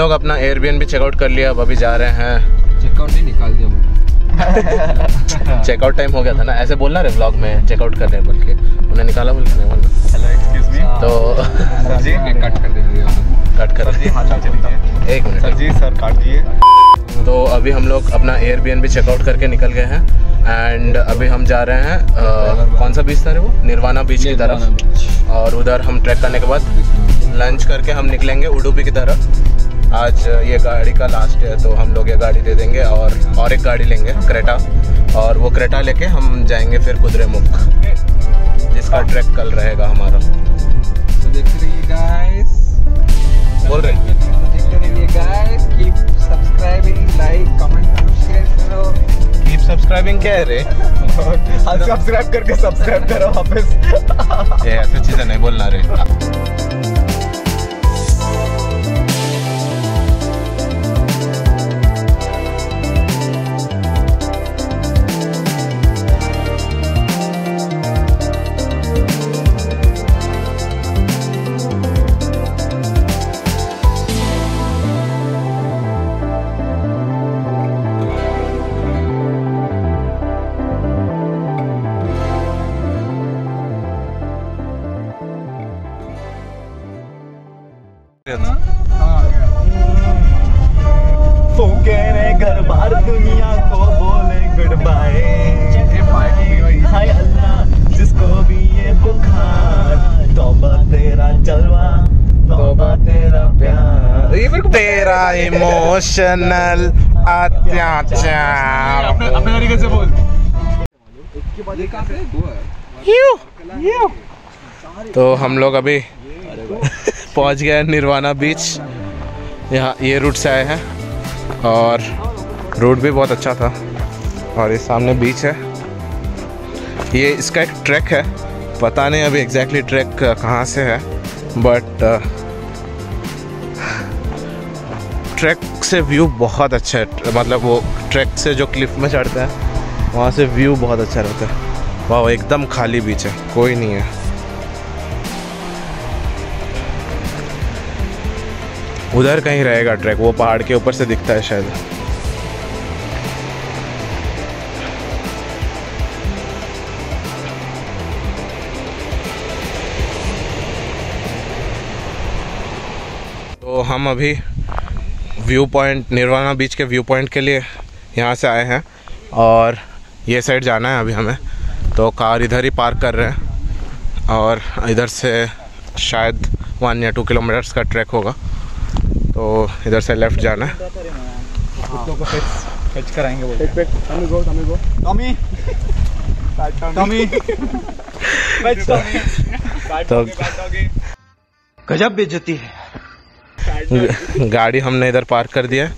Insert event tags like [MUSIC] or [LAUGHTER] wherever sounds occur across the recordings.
लोग अपना Airbnb checkout कर लिया अब अभी जा रहे हैं। चेकआउट नहीं निकाल दिया चेकआउट टाइम [LAUGHS] हो गया था ना ऐसे बोलना रे व्लॉग में चेकआउट कर रहे हैं बोल के। उन्हें निकाला बोल के नहीं बोलना हेलो एक्सक्यूज मी तो जी कट कर देंगे कट कर लीजिए एक सर जी सर काट दिए। तो अभी हम लोग अपना एयरबीएनबी चेकआउट करके निकल गए हैं। एंड अभी हम जा रहे हैं अ, कौन सा बीच था रे वो? निर्वाणा बीच की तरफ़। और उधर हम ट्रैक करने के बाद लंच करके हम निकलेंगे उडुपी की तरफ़। आज ये गाड़ी का लास्ट है तो हम लोग ये गाड़ी दे देंगे और और एक गाड़ी लेंगे क्रेटा और वो क्रेटा लेके हम जाएँगे फिर कुदरेमुख जिसका ट्रैक कल रहेगा हमारा। तो देखते रहिए गाइस बोल रहे तो देखते रहिए guys keep subscribing like comment share करो। कीप सब्सक्राइबिंग क्या है रे? [LAUGHS] सब्सक्राइब करके सब्सक्राइब करो वापस। [LAUGHS] ये ऐसे चीज़ें नहीं बोलना रे। इमोशनल अत्याचार तो हम लोग अभी पहुँच गए निर्वाणा बीच यहाँ ये रूट से आए हैं और रूट भी बहुत अच्छा था और ये सामने बीच है। ये इसका एक ट्रैक है। पता नहीं अभी एग्जैक्टली ट्रैक कहाँ से है बट ट्रैक से व्यू बहुत अच्छा है। मतलब वो ट्रैक से जो क्लिफ में चढ़ता है, वहाँ से व्यू बहुत अच्छा रहता है। वाह, एकदम खाली बीच है, कोई नहीं है। उधर कहीं रहेगा ट्रैक वो पहाड़ के ऊपर से दिखता है शायद। तो हम अभी व्यू पॉइंट निर्वाणा बीच के व्यू पॉइंट के लिए यहाँ से आए हैं। और ये साइड जाना है अभी हमें। तो कार इधर ही पार्क कर रहे हैं। और इधर से शायद वन या टू किलोमीटर्स का ट्रैक होगा। तो इधर से लेफ़्ट जाना है। फेच कराएँगे बोल Tommy go Tommy go Tommy Tommy Tommy तो गजब बेइज्जती है। [LAUGHS] गाड़ी हमने इधर पार्क कर दिया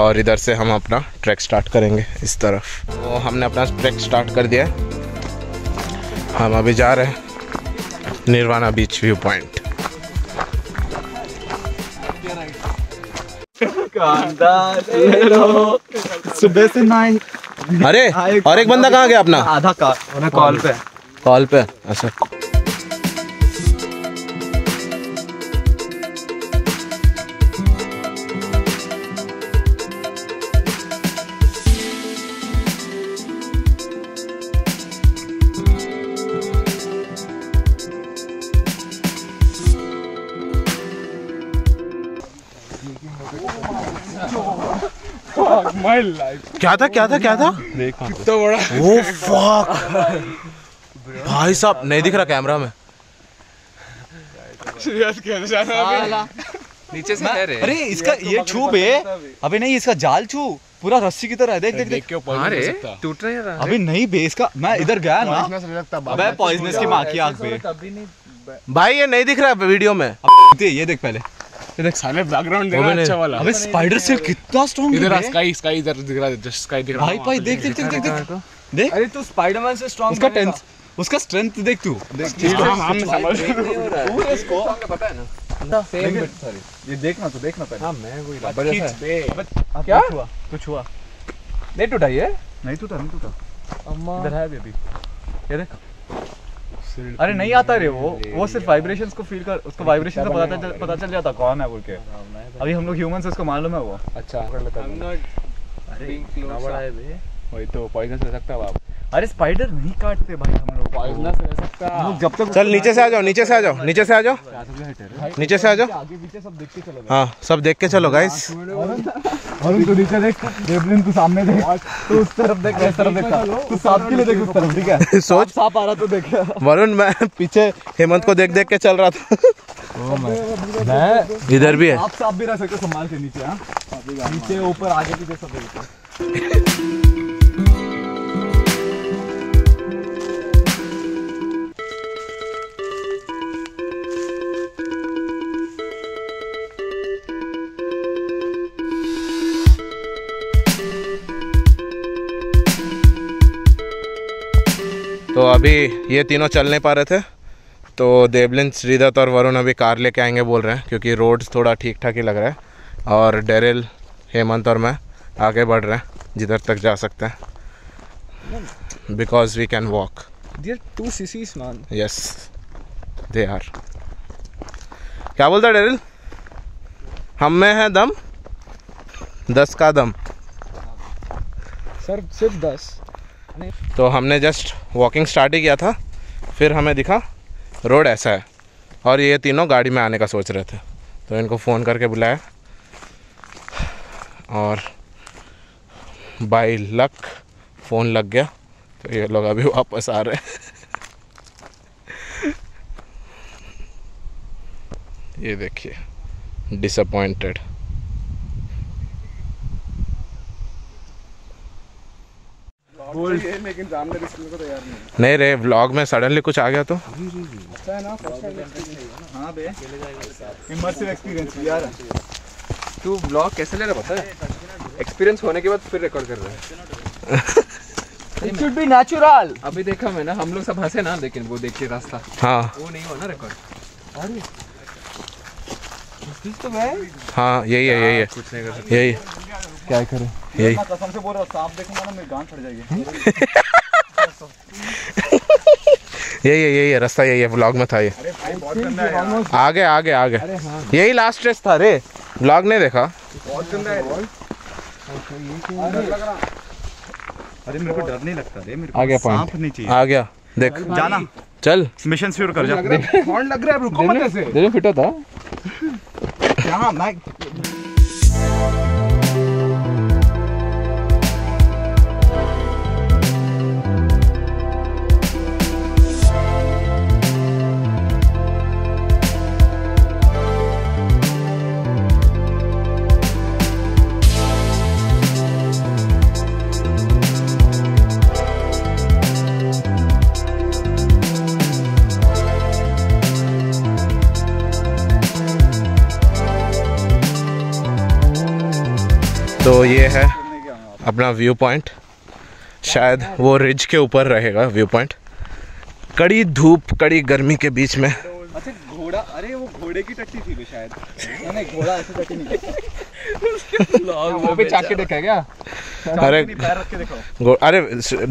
और इधर से हम अपना ट्रैक स्टार्ट करेंगे इस तरफ़। तो हमने अपना ट्रैक स्टार्ट कर दिया हम अभी जा रहे हैं निर्वाणा बीच व्यू पॉइंट। सुबह से नाइट अरे और एक बंदा कहाँ गया अपना? आधा कॉल पे। कॉल पे? अच्छा। क्या था क्या था क्या था? तो बड़ा। वो फक भाई साहब नहीं दिख रहा कैमरा में। [LAUGHS] नीचे से है। रे अरे इसका ये छू बे। अबे नहीं इसका जाल छू। पूरा रस्सी की तरह है। देख देख देख हाँ रे टूट रहा है अबे नहीं बे इसका मैं इधर गया ना। अबे पॉइजनस की माँ की आँख पे भाई ये नहीं दिख रहा है वीडियो में। ये देख पहले। ये देख साले बैकग्राउंड भी देखना नहीं। अच्छा वाला। अबे स्पाइडर सिल्क कितना स्ट्रॉन्ग इधर है स्काई स्काई इधर दिख रहा है जस्ट स्काई दिख रहा है। भाई भाई देख देख देख देख देख। देख। अरे तू स्पाइडरमैन से स्ट्रांग उसका टेंस उसका स्ट्रेंथ देख तू। देख हाँ हाँ मैं समझ पूरे इसको पता है। ना सेम बट सॉरी ये देखना तू देखना पहले। हाँ मैं वही रबर जैसा है क्या? हुआ। कुछ हुआ। नहीं टूटा ये? नहीं टूटा नहीं टूटा। अम्मा। इधर है अभी। ये देख। अरे नहीं आता रे वो वो सिर्फ़ वाइब्रेशन को फील कर उसको वाइब्रेशन से पता चल पता चल जाता कौन है बोल के। अभी हम लोग ह्यूमन से उसको मालूम है वो। अच्छा। वही तो पॉइजनस रह सकता है बाप अरे स्पाइडर नहीं काटते भाई हम लोग। पॉइजनस रह सकता हम लोग जब तक चल नीचे से आ जाओ नीचे से आ जाओ नीचे से आ जाओ। नीचे से आ जाओ। आगे पीछे सब देख के चलो। हाँ सब देख के चलो गाइस अरुण तू नीचे देख देवलिन तू सामने देख। तू उस तरफ़ देख इस तरफ़ देखा तू सांप के लिए देख उस तरफ़ ठीक है? [LAUGHS] सोच। सांप आ रहा तो देख। वरुण मैं पीछे हेमंत को देख देख के चल रहा था। मैं इधर भी है। आप सांप भी रह सकते संभाल के नीचे हाँ। नीचे ऊपर आगे पीछे सब तो अभी ये तीनों चल नहीं पा रहे थे। तो देवलिन श्रीदत्त और वरुण अभी कार लेके आएँगे बोल रहे हैं क्योंकि रोड थोड़ा ठीक ठाक ही लग रहा है। और डेरिल हेमंत और मैं आगे बढ़ रहे हैं जिधर तक जा सकते हैं। Because we can walk to sissies, man. Yes they are क्या बोलता है डेरिल? हम में है दम? दस का दम। सर सिर्फ़ दस। तो हमने जस्ट वॉकिंग स्टार्ट ही किया था, फिर हमें दिखा रोड ऐसा है। और ये तीनों गाड़ी में आने का सोच रहे थे। तो इनको फ़ोन करके बुलाया। और बाई लक फ़ोन लग गया। तो ये लोग अभी वापस आ रहे हैं। [LAUGHS] ये देखिए डिसअपॉइंटेड लेकिन सामने को तैयार नहीं नहीं रे व्लॉग में सडनली कुछ आ गया तो। हाँ बे। इमर्सिव एक्सपीरियंस यार। तू ब्लॉग कैसे ले रहा पता है? एक्सपीरियंस होने के बाद फिर रिकॉर्ड कर रहा है। इट शुड बी नेचुरल अभी देखा मैंने हम लोग सब हंसे ना लेकिन वो देख के रास्ता। हाँ। वो नहीं हुआ ना रिकॉर्ड तो हाँ यही है यही है। कुछ नहीं कर सकते। यही। क्या करें? यही। कसम से बोल रहा सांप देखूँगा ना मेरी गांड फट जाएगी। [LAUGHS] यही है यही है रास्ता यही है व्लॉग में था ये। आगे आगे आगे। यही लास्ट स्ट्रेस था रे। व्लॉग नहीं देखा। अरे मेरे को डर नहीं लगता रे मेरे आ गया को सांप पॉइंट नहीं चाहिए। आ गया। देख। जाना। चल। मिशन शुरू कर जा। कौन लग रहा है? रुको मत ऐसे। देखो फिट होता यहाँ मैं तो ये है अपना व्यू पॉइंट शायद वो रिज के ऊपर रहेगा व्यू पॉइंट कड़ी धूप कड़ी गर्मी के बीच में. अच्छा घोड़ा अरे वो घोड़े की टट्टी थी शायद. नहीं नहीं घोड़ा ऐसे टट्टी नहीं वहाँ पे चाके देखा क्या? अरे नहीं, पैर रख के देखो. गो- अरे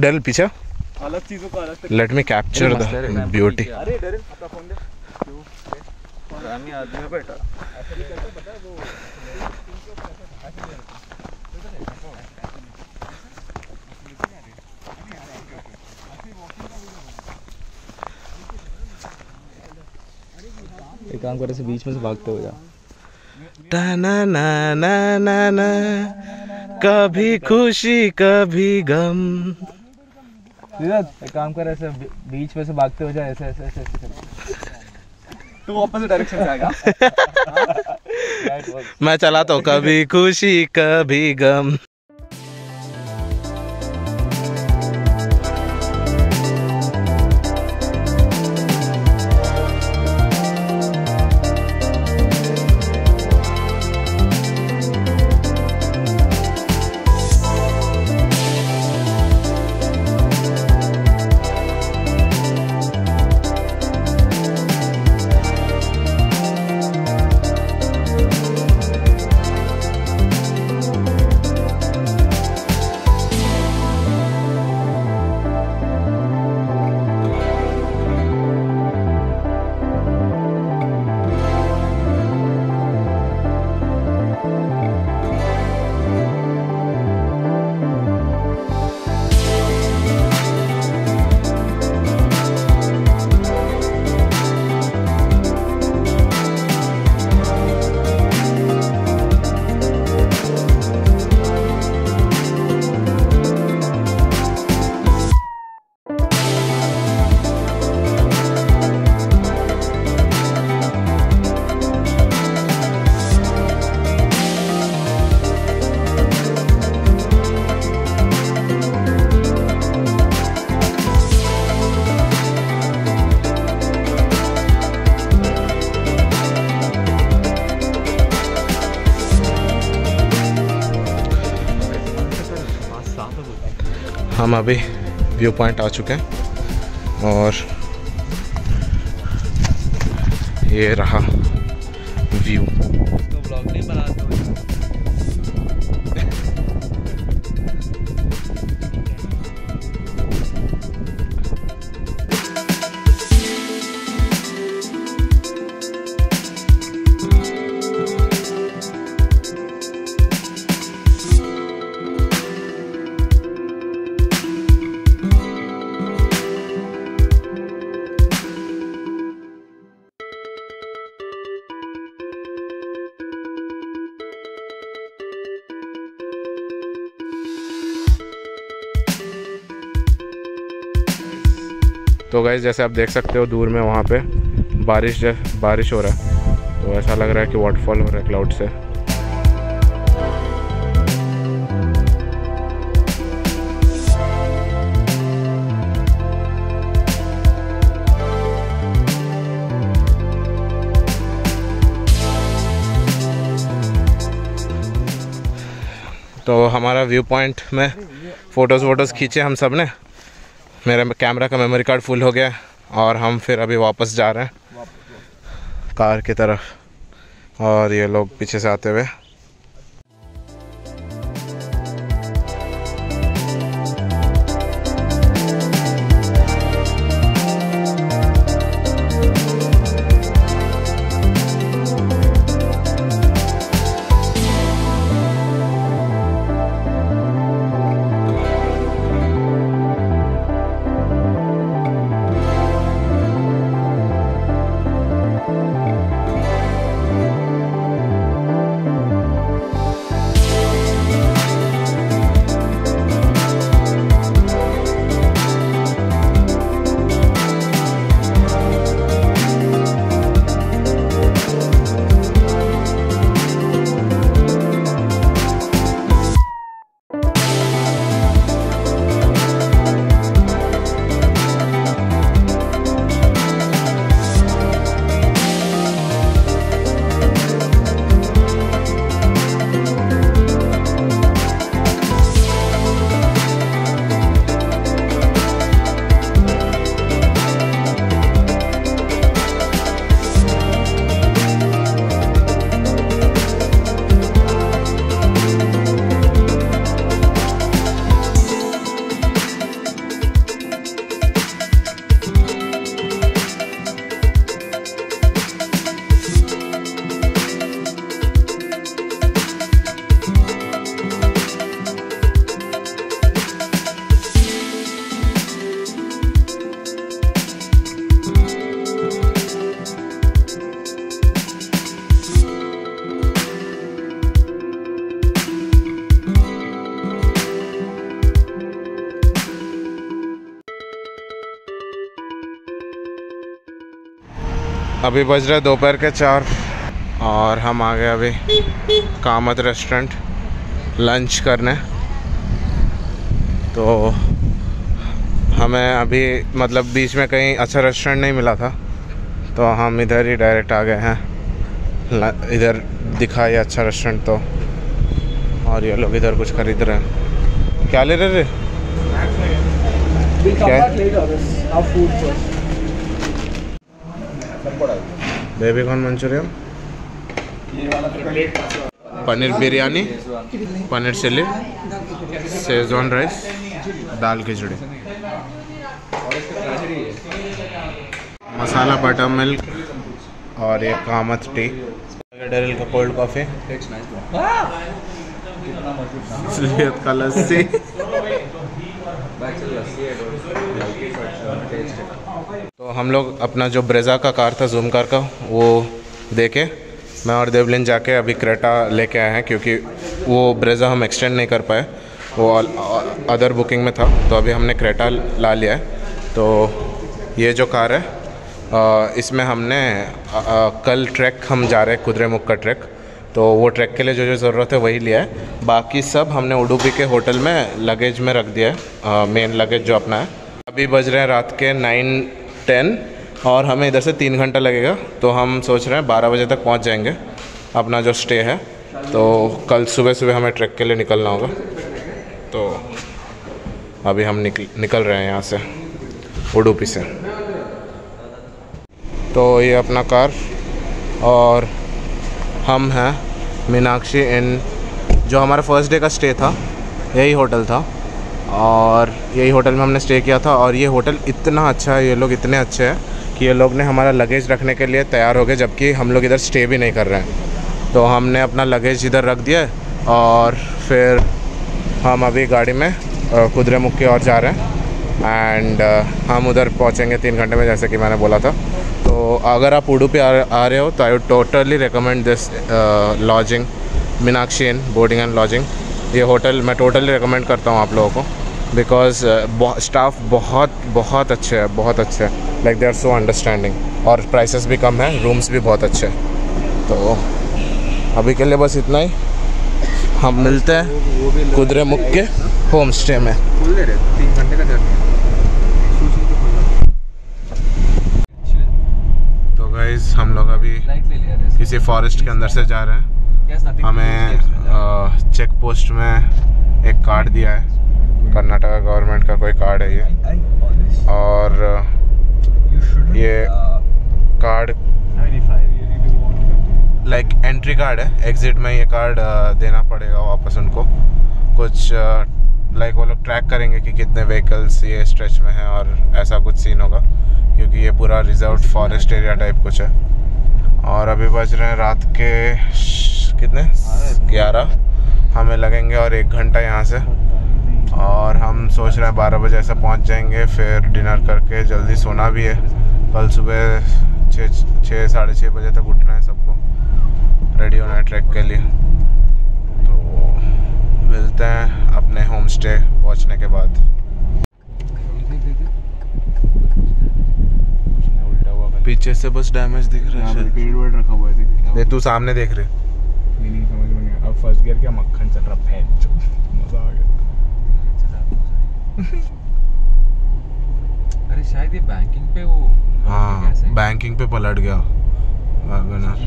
डेल पीछे. अलग चीज़ों का अलग let me capture the beauty अरे अपना फ़ोन दे. आदमी आदमी बैठा। काम करे से बीच में से भागते हो जा ना ना ना ना ना कभी खुशी कभी गम। एक काम कर ऐसे बीच में से भागते हो जा ऐसे ऐसे ऐसे ऐसे। तू ऑपोजिट डायरेक्शन से आएगा। [LAUGHS] मैं चलाता हूँ कभी खुशी कभी गम। हम अभी व्यू पॉइंट आ चुके हैं और ये रहा व्यू। तो ब्लॉग नहीं बनाते तो गाइज़ जैसे आप देख सकते हो, दूर में वहाँ पे बारिश बारिश हो रहा है। तो ऐसा लग रहा है कि वाटरफॉल हो रहा है क्लाउड से। तो हमारा व्यू पॉइंट में फ़ोटोज़ वोटोज़ खींचे हम सबने। मेरे कैमरा का मेमोरी कार्ड फुल हो गया और हम फिर अभी वापस जा रहे हैं। कार की तरफ़ और ये लोग पीछे से आते हुए। अभी बज रहे दोपहर के चार और हम आ गए अभी कामत रेस्टोरेंट लंच करने। तो हमें अभी मतलब बीच में कहीं अच्छा रेस्टोरेंट नहीं मिला था तो हम इधर ही डायरेक्ट आ गए हैं। इधर दिखा ये अच्छा रेस्टोरेंट तो। और ये लोग इधर कुछ खरीद रहे हैं। क्या ले रहे रे? क्या? Baby corn Manchurian. Paneer biryani paneer chilli Schezwan rice दाल खिचड़ी। मसाला बटर मिल्क और ये कामत टी डेरिल का कोल्ड कॉफ़ी का लस्सी। तो हम लोग अपना जो ब्रेजा का कार था, जूम कार का, वो देके मैं और देवलिन जाके अभी क्रेटा लेके आए हैं, क्योंकि वो ब्रेजा हम एक्सटेंड नहीं कर पाए। वो अदर बुकिंग में था तो अभी हमने क्रेटा ला लिया है। तो ये जो कार है इसमें हमने कल ट्रैक हम जा रहे हैं कुदरेमुख का ट्रैक तो वो ट्रैक के लिए जो जो ज़रूरत है वही लिया है। बाकी सब हमने उडुपी के होटल में लगेज में रख दिया है मेन लगेज जो अपना है। अभी बज रहे हैं रात के नाइन टेन और हमें इधर से तीन घंटा लगेगा तो हम सोच रहे हैं बारह बजे तक पहुँच जाएँगे, अपना जो स्टे है। तो कल सुबह सुबह हमें ट्रैक के लिए निकलना होगा। तो अभी हम निकल निकल रहे हैं यहाँ से, उडुपी से। तो ये अपना कार और हम हैं मीनाक्षी इन, जो हमारा फ़र्स्ट डे का स्टे था, यही होटल था। और यही होटल में हमने स्टे किया था और ये होटल इतना अच्छा है, ये लोग इतने अच्छे हैं कि ये लोग ने हमारा लगेज रखने के लिए तैयार हो गए, जबकि हम लोग इधर स्टे भी नहीं कर रहे हैं। तो हमने अपना लगेज इधर रख दिया और फिर हम अभी गाड़ी में कुद्रेमुख की ओर जा रहे हैं। एंड हम उधर पहुँचेंगे तीन घंटे में, जैसे कि मैंने बोला था। तो अगर आप उडुपी आ, आ रहे हो तो I would totally recommend this lodging Meenakshi inn boarding and lodging ये होटल मैं टोटली रिकमेंड करता हूँ आप लोगों को बिकॉज़ स्टाफ बहुत बहुत अच्छे है बहुत अच्छे हैं. Like they are so understanding और प्राइसेस भी कम है रूम्स भी बहुत अच्छे हैं. तो अभी के लिए बस इतना ही. हम मिलते हैं कुद्रेमुख के होम स्टे में फुल दे रहे तीन घंटे का जर्नी है तो गाइज़ हम लोग अभी। किसी फॉरेस्ट के अंदर से जा रहे हैं। हमें चेक पोस्ट में एक कार्ड दिया है। कर्नाटका गवर्नमेंट का कोई कार्ड है ये। और ये कार्ड लाइक एंट्री कार्ड है। एग्जिट में ये कार्ड देना पड़ेगा वापस उनको। कुछ लाइक वो लोग ट्रैक करेंगे कि कितने व्हीकल्स ये स्ट्रेच में हैं और ऐसा कुछ सीन होगा। क्योंकि ये पूरा रिज़र्व फॉरेस्ट एरिया टाइप कुछ है। और अभी बज रहे हैं रात के कितने? ग्यारह। हमें लगेंगे और एक घंटा यहाँ से। और हम सोच रहे हैं बारह बजे ऐसा पहुँच जाएँगे, फिर डिनर करके जल्दी सोना भी है। कल सुबह छः छः, साढ़े छः बजे तक उठना है सबको, रेडी होना है ट्रैक के लिए। तो मिलते हैं अपने होम स्टे पहुँचने के बाद उल्टा हुआ कल पीछे से बस डैमेज दिख रहा है। पेड़ वेड़ रखा हुआ है देख तू सामने देख रहे। नहीं नहीं समझ में नहीं। अब फ़र्स्ट गियर क्या? मक्खन चल रहा फ़ैन मज़ा आ गया। [LAUGHS] अरे शायद ये बैंकिंग पे वो हाँ बैंकिंग पे पलट गया। वैगनर है है।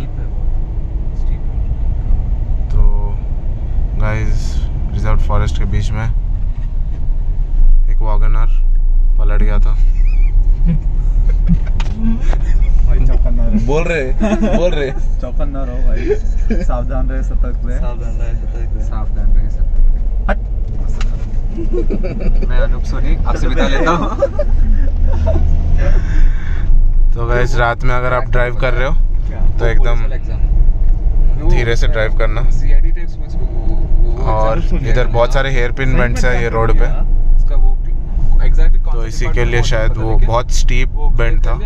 तो गाइस रिज़र्व फॉरेस्ट के बीच में एक वैगनर पलट गया था। [LAUGHS] [LAUGHS] भाई चौकन ना रहो बोल रहे बोल रहे। चौकन ना रहो भाई। सावधान रहे सतर्क रहे। सावधान रहे सतर्क रहे। सावधान रहे सतर्क मैं अनूप सोनी आपसे विदा लेता हूँ। तो गाइस रात में अगर आप ड्राइव कर रहे हो तो एकदम धीरे से ड्राइव करना। और इधर बहुत सारे हेयर पिन बेंड्स है ये रोड पे। इसका वो एग्जैक्टली तो इसी के लिए शायद वो बहुत स्टीप बेंड था।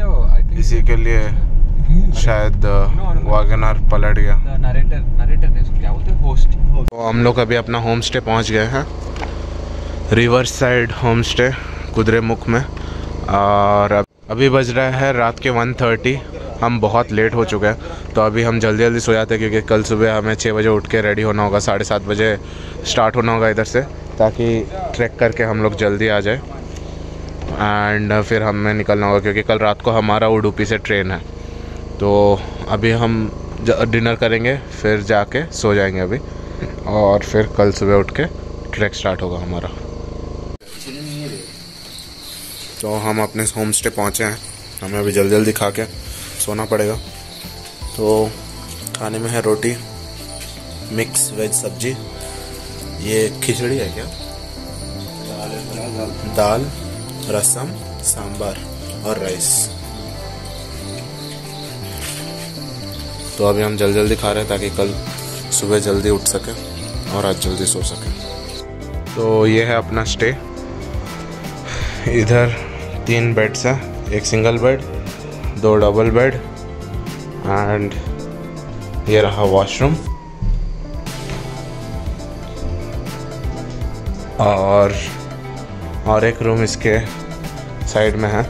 इसी के लिए शायद वैगनर पलट गया। नरेटर नरेटर क्या बोलते होस्ट तो हम लोग अभी अपना होम स्टे पहुँच गए हैं। River side home stay Kudremukh में। और अभी बज रहा है रात के 1:30 हम बहुत लेट हो चुके हैं। तो अभी हम जल्दी जल्दी सो जाते हैं क्योंकि कल सुबह हमें छः बजे उठ के रेडी होना होगा साढ़े सात बजे स्टार्ट होना होगा इधर से ताकि ट्रैक करके हम लोग जल्दी आ जाए। एंड फिर हमें निकलना होगा क्योंकि कल रात को हमारा उडुपी से ट्रेन है। तो अभी हम डिनर करेंगे, फिर जाके सो जाएँगे अभी। और फिर कल सुबह उठ के ट्रैक स्टार्ट होगा हमारा। तो हम अपने होम स्टे पहुँचे हैं। हमें अभी जल्दी जल्दी खा के सोना पड़ेगा। तो खाने में है रोटी मिक्स वेज सब्ज़ी। ये खिचड़ी है क्या? दाल रसम, सांबर और राइस तो अभी हम जल्दी जल्दी खा रहे हैं ताकि कल सुबह जल्दी उठ सके और आज जल्दी सो सके। तो ये है अपना स्टे इधर तीन बेड्स हैं, एक सिंगल बेड दो डबल बेड एंड ये रहा वॉशरूम और और एक रूम इसके साइड में है।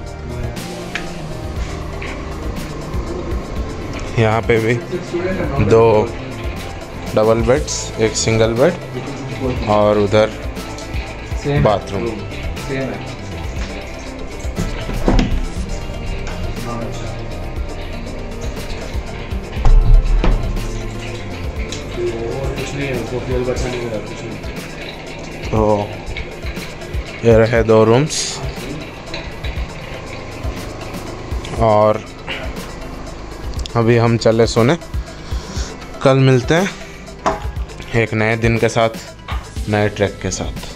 यहाँ पे भी दो डबल बेड्स एक सिंगल बेड और उधर बाथरूम तो ये रहे दो रूम्स और अभी हम चले सोने। कल मिलते हैं एक नए दिन के साथ, नए ट्रैक के साथ।